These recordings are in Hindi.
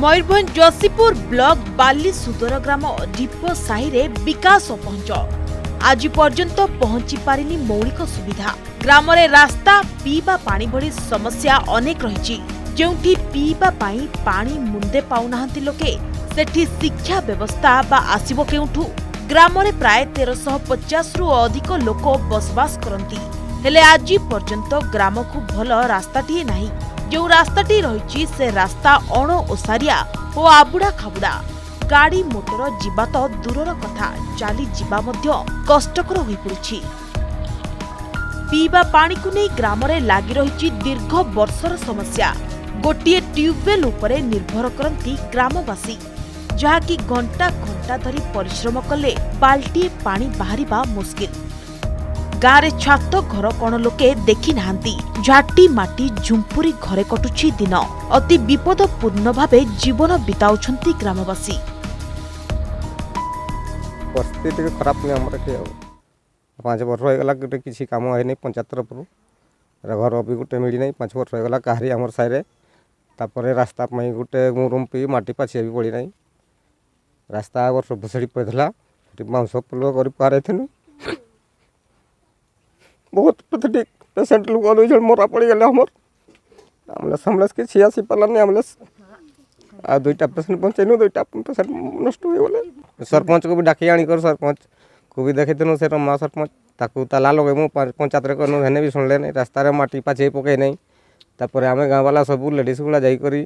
ମୟୂରଭଞ୍ଜ ଯଶୀପୁର ବ୍ଲକ ବାଲିସୁଦର ଗ୍ରାମ ଢିପ ସାହିରେ ବିକାଶ ପହଞ୍ଚ ଆଜି ପର୍ଯ୍ୟନ୍ତ ପହଞ୍ଚି ପାରିନି ମୌଳିକ ସୁବିଧା ଗ୍ରାମରେ ରାସ୍ତା ପିଇବା ପାଣି ଭଳି ସମସ୍ୟା ଅନେକ ରହିଛି ଯେଉଁଠି ପିଇବା ପାଇଁ ପାଣି ମୁନ୍ଦେ ପାଉନାହାନ୍ତି ଲୋକେ ସେଠି ଶିକ୍ଷା ବ୍ୟବସ୍ଥା ବା ଆସିବ କେଉଁଠୁ ଗ୍ରାମରେ ପ୍ରାୟ ତେରଶହ ପଚାଶରୁ ଅଧିକ ଲୋକ ବସବାସ କରନ୍ତି ହେଲେ ଆଜି ପର୍ଯ୍ୟନ୍ତ ଗ୍ରାମକୁ ଭଲ ରାସ୍ତାଟିଏ ନାହିଁ जो रास्ता रही से रास्ता अण ओसारिया और आबुड़ा खाबुड़ा ଗାଡ଼ି ମୋଟର ଯିବା ତ ଦୂରର କଥା ଚାଲିଯିବା ମଧ୍ୟ କଷ୍ଟକର ହୋଇପଡ଼ୁଛି ପିଇବା ପାଣିକୁ ନେଇ ଗ୍ରାମରେ ଲାଗି ରହିଛି ଦୀର୍ଘ ବର୍ଷର ସମସ୍ୟା ଗୋଟିଏ ଟ୍ୟୁବ୍ୱେଲ୍ ଉପରେ ନିର୍ଭର କରନ୍ତି ଗ୍ରାମବାସୀ ଯାହାକି ଘଣ୍ଟା ଘଣ୍ଟା ଧରି ପରିଶ୍ରମ କଲେ ବାଲ୍ଟିଏ ପାଣି ବାହାରିବା ମୁସ୍କିଲ ଗାଁରେ ଛାତ ଘର କ'ଣ ଲୋକେ ଦେଖିନାହାନ୍ତି ଝାଟି ମାଟି ଝୁମ୍ପୁରି ଘରେ କଟୁଛି ଦିନ ଅତି ବିପଦପୂର୍ଣ୍ଣ ଭାବେ ଜୀବନ ବିତାଉଛନ୍ତି ଗ୍ରାମବାସୀ ପରିସ୍ଥିତି ଟିକେ ଖରାପ ନୁହେଁ ଆମର ଏଠି ଆଉ ପାଞ୍ଚ ବର୍ଷ ହେଇଗଲା ଗୋଟେ କିଛି କାମ ହେଇନି ପଞ୍ଚାୟତ ତରଫରୁ ଘର ବି ଗୋଟେ ମିଳିନାହିଁ ପାଞ୍ଚ ବର୍ଷ ହେଇଗଲା କାହାରି ଆମର ସାହିରେ ତାପରେ ରାସ୍ତା ପାଇଁ ଗୋଟେ ମୁଁ ରୁମ୍ ପି ମାଟି ପାଛିଆ ବି ପଡ଼ିନାହିଁ ରାସ୍ତା ବର୍ଷ ଭୁଷଡ଼ି ପଡ଼ିଥିଲା ସେଠି ବାଉଁଶ ପୋଲ କରି ପାରେଥିଲୁ बहुत पथेटिक पेसेंट लोग मरा पड़ हमर आम्बुलेंस आम्बुलेंस के छिया आसी पालानी आम्बुलेंस आ दुईटा पेसेंट पहुँचेनु दुईटा पेसेंट नष्ट हो गले सरपंच को भी डाक आनी कर सरपंच को भी देखेनु से माँ सरपंच ताला लगे पंचायत रे हेने भी शुणिले ना रास्त मटी पाचे पकई नहीं तापर आम गाँव बाला सब लेडीज गुड़ा जाकरी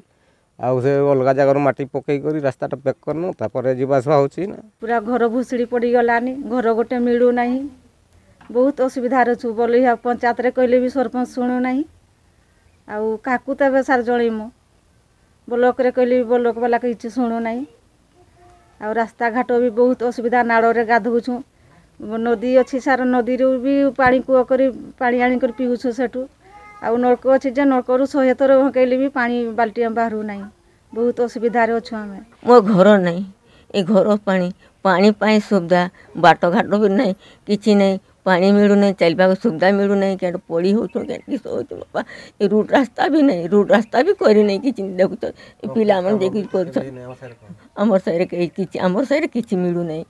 आउ से अलग जगार मटी पकईकर रास्ता पैक करनु तापर जावासवा हो पूरा घर भुशुड़ी पड़ गलानी घर गोटे मिलू ना ବହୁତ ଅସୁବିଧାରେ ଅଛୁ ବୋଲି ଆଉ ପଞ୍ଚାୟତରେ କହିଲେ ବି ସରପଞ୍ଚ ଶୁଣୁନାହିଁ ଆଉ କାହାକୁ ତେବେ ସାର୍ ଜଣେଇମୁ ବ୍ଲକରେ କହିଲେ ବି ବ୍ଲକ୍ବାଲା କିଛି ଶୁଣୁନାହିଁ ଆଉ ରାସ୍ତାଘାଟ ବି ବହୁତ ଅସୁବିଧା ନାଳରେ ଗାଧଉଛୁ ନଦୀ ଅଛି ସାର୍ ନଦୀରୁ ବି ପାଣି କୂଅ କରି ପାଣି ଆଣିକରି ପିଉଛୁ ସେଠୁ ଆଉ ନଳକ ଅଛି ଯେ ନଳକରୁ ଶହେ ଥର ହଙ୍କେଇଲେ ବି ପାଣି ବାଲ୍ଟି ବାହାରୁ ନାହିଁ ବହୁତ ଅସୁବିଧାରେ ଅଛୁ ଆମେ ମୋ ଘର ନାହିଁ ଏ ଘର ପାଣି ପାଣି ପାଇଁ ସୁବିଧା ବାଟଘାଟ ବି ନାହିଁ କିଛି ନାହିଁ पानी मिलू नहीं चल पाक सुविधा मिलू नहीं क्या तो पड़ी हो तो क्या किस बापा ये रोड रास्ता भी नहीं रोड रास्ता भी कर देखुच पिला मैंने करमर सही कि आमर सही किसी मिलू नहीं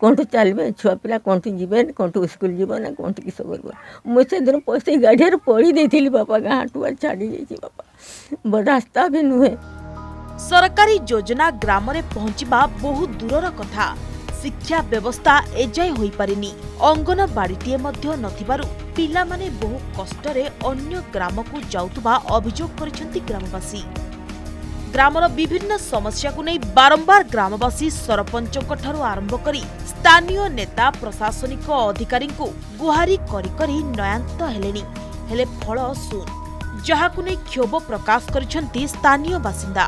कौटू तो चलिए छुआ पिला कौटू जब कौटू स्कूल जब ना कौटू किस कर दिन पैसे गाड़िया पड़ी दे बापा गाँ टूआ छाड़ी जाइए बापा रास्ता भी नुहे सरकारी योजना ग्राम से पहुंचा बहुत दूर कथा ଶିକ୍ଷା ବ୍ୟବସ୍ଥା ଏଯାଏ ହୋଇପାରିନି ଅଙ୍ଗନବାଡ଼ିଟିଏ ମଧ୍ୟ ନଥିବାରୁ ପିଲାମାନେ ବହୁ କଷ୍ଟରେ ଅନ୍ୟ ଗ୍ରାମକୁ ଯାଉଥିବା ଅଭିଯୋଗ କରିଛନ୍ତି ଗ୍ରାମବାସୀ ଗ୍ରାମର ବିଭିନ୍ନ ସମସ୍ୟାକୁ ନେଇ ବାରମ୍ବାର ଗ୍ରାମବାସୀ ସରପଞ୍ଚଙ୍କଠାରୁ ଆରମ୍ଭ କରି ସ୍ଥାନୀୟ ନେତା ପ୍ରଶାସନିକ ଅଧିକାରୀଙ୍କୁ ଗୁହାରୀ କରି କରି ନୟାନ୍ତ ହେଲେଣି ହେଲେ ଫଳ ଶୂନ ଯାହାକୁ ନେଇ କ୍ଷୋଭ ପ୍ରକାଶ କରିଛନ୍ତି ସ୍ଥାନୀୟ ବାସିନ୍ଦା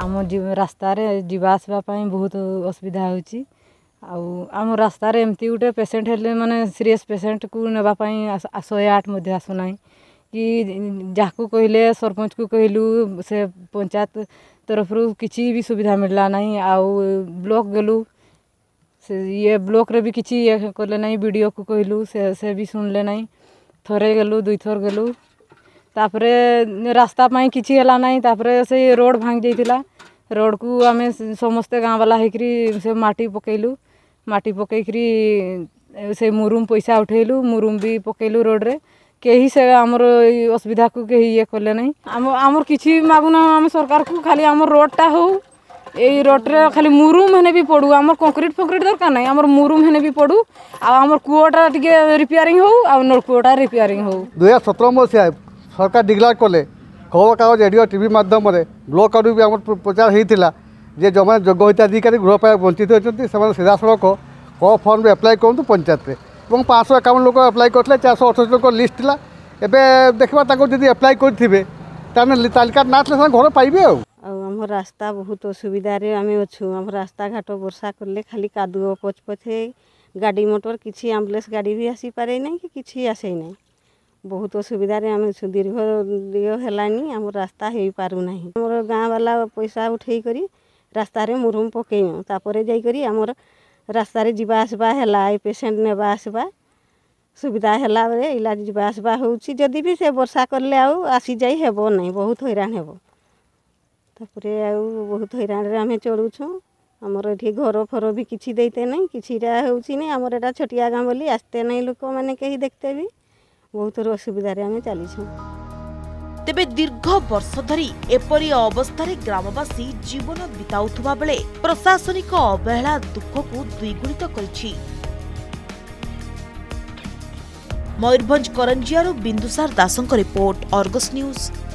आम रास्तार जावास बहुत असुविधा होम रास्तार एमती गोटे पेसेंट हेले मानते सीरीयस पेसेंट को नापी शहे आठ मध्य आसुना कि जहाँ कहले सरपंच को कहलु से पंचायत तरफ रू कि भी सुविधा मिलला ना आउ ब्लक गलु ये ब्लॉक रे भी किसी ये कले ना वीडियो को कहलु से से भी सुनले ना थरे गलु दुई थर गलु तापर रास्ता पाई किसी है ना तापर से रोड भांग जाइला रोड को आम समस्त समस्ते गाँववाला से मटी पकेलु मटी पक से मुरुम पैसा उठेलु मुरुम भी पकेलु रोड रे कहीं से आम असुविधा को कहीं ये कले ना आम कि मगुना आम सरकार को खाली आम रोड टा हो रोड रोड्रे खाली मुरुम हेने भी पड़ू आम कंक्रीट फंक्रीट दरकार ना आम मुरुम हेने भी पड़ू आम कूटा टे रिपेयरिंग हो नलकूटा रिपेयरिंग हो दुई सतर मसीहा সরকার ডিক্লেয়ার কলে খবরকাগজ রেডিও টিভি মাধ্যমে ব্লক আড়ু বি আমার প্রচার হয়েছিল যে যে যোগ্য হিতাধিকারী গৃহ পাই বঞ্চিত হয়েছেন সে সিধাসলখ ক ফর্মে আপ্লাই করতু পঞ্চায়েতে এবং পাঁচশো একাউন্ন লোক আপ্লাই করলে চারশো অঠেশ লোক লিস্ট লা এবে দেখবা তাকে যদি আপ্লাই করে তাহলে তালিকা না আসলে সে ঘর পাইবে আও আমার রাস্তা বহুত অসুবিধারে আমি অছু আমার রাস্তাঘাট বর্ষা করলে খালি কাদুଅ পচপচে গাড়ি মোটর কিছু আম্বুলেন্স গাড়ি বি আসিপারে নাই কি কিছু আসে নাই ବହୁତ ଅସୁବିଧାରେ ଆମେ ଦୀର୍ଘ ଦିଗ ହେଲାନି ଆମ ରାସ୍ତା ହେଇପାରୁନାହିଁ ଆମର ଗାଁ ବାଲା ପଇସା ଉଠେଇକରି ରାସ୍ତାରେ ମୁରୁମ୍ ପକେଇନୁ ତାପରେ ଯାଇକରି ଆମର ରାସ୍ତାରେ ଯିବା ଆସିବା ହେଲା ଏ ପେସେଣ୍ଟ ନେବା ଆସିବା ସୁବିଧା ହେଲା ବେଳେ ଇଲା ଯିବା ଆସିବା ହେଉଛି ଯଦି ବି ସେ ବର୍ଷା କଲେ ଆଉ ଆସିଯାଇ ହେବ ନାହିଁ ବହୁତ ହଇରାଣ ହେବ ତାପରେ ଆଉ ବହୁତ ହଇରାଣରେ ଆମେ ଚଳୁଛୁ ଆମର ଏଠି ଘର ଫର ବି କିଛି ଦେଇତେ ନାହିଁ କିଛିଟା ହେଉଛି ନାହିଁ ଆମର ଏଇଟା ଛୋଟିଆ ଗାଁ ବୋଲି ଆସିତେ ନାହିଁ ଲୋକମାନେ କେହି ଦେଖତେ ବି ବହୁତ ଅସୁବିଧାରେ ଆମେ ଚାଲିଛୁ ତେବେ ଦୀର୍ଘ ବର୍ଷ ଧରି ଏପରି ଅବସ୍ଥାରେ ଗ୍ରାମବାସୀ ଜୀବନ ବିତାଉଥିବା ବେଳେ ପ୍ରଶାସନିକ ଅବହେଳା ଦୁଃଖକୁ ଦ୍ୱିଗୁଣିତ କରିଛି ମୟୂରଭଞ୍ଜ କରଞ୍ଜିଆରୁ ବିନ୍ଦୁସାର ଦାସଙ୍କ ରିପୋର୍ଟ ଅର୍ଗସ୍ ନ୍ୟୁଜ୍